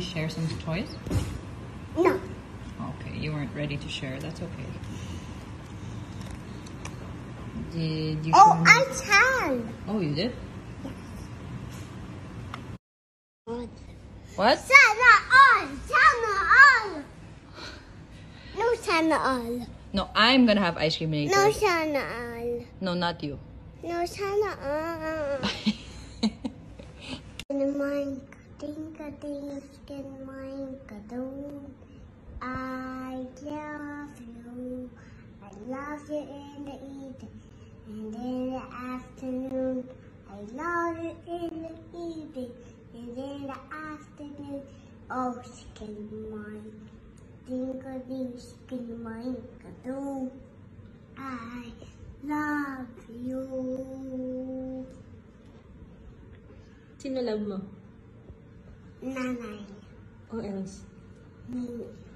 Share some toys? No. Okay, you weren't ready to share. That's okay. Did you Oh, I can. Oh, you did? On. What? On. On. No on. No, I'm gonna have ice cream later. No sana on. No, not you. No sana on. In mine, ding ding, skin mine, kadoon. I love you. I love you in the evening and in the afternoon. I love you in the evening and in the afternoon. Oh, skin mine, ding, skin mine, kadoon. I love you. Sino love mo? Nanai. Who else? Me.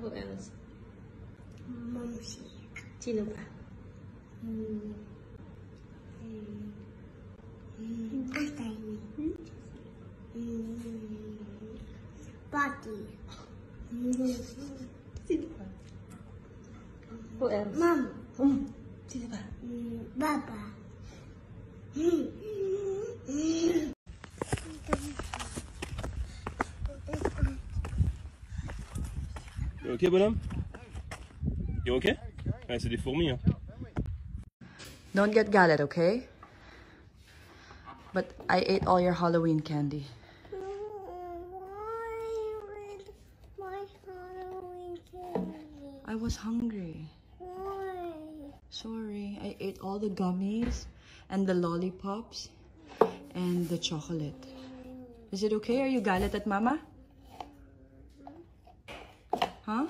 Who else? Mumsy. Sino pa? Tatay ni. Pati. Sino pa? Who else? Mom. Um. Sino pa? Baba. Hmm. Hmm. Hmm. Okay, bonhomme You okay Ouais, c'est des fourmis, hein. Don't get galet, okay? But I ate all your Halloween candy. I was hungry. Why? Sorry, I ate all the gummies and the lollipops and the chocolate. Is it okay? Are you galit at mama? Huh?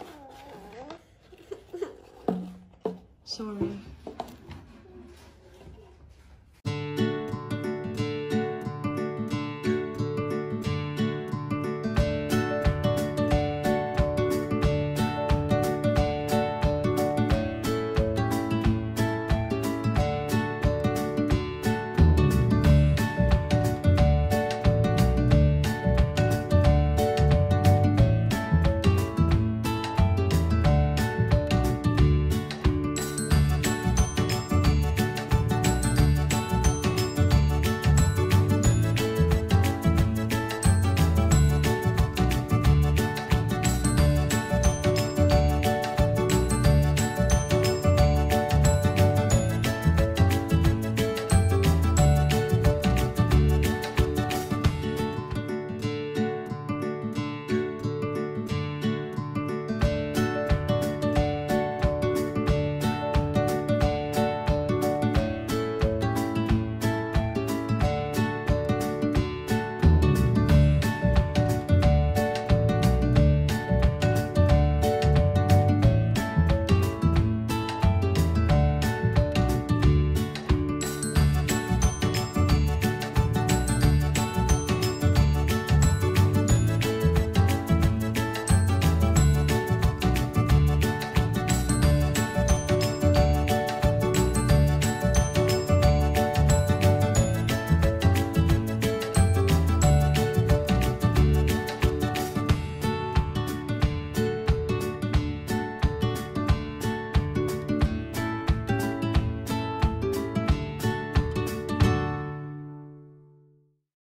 Sorry.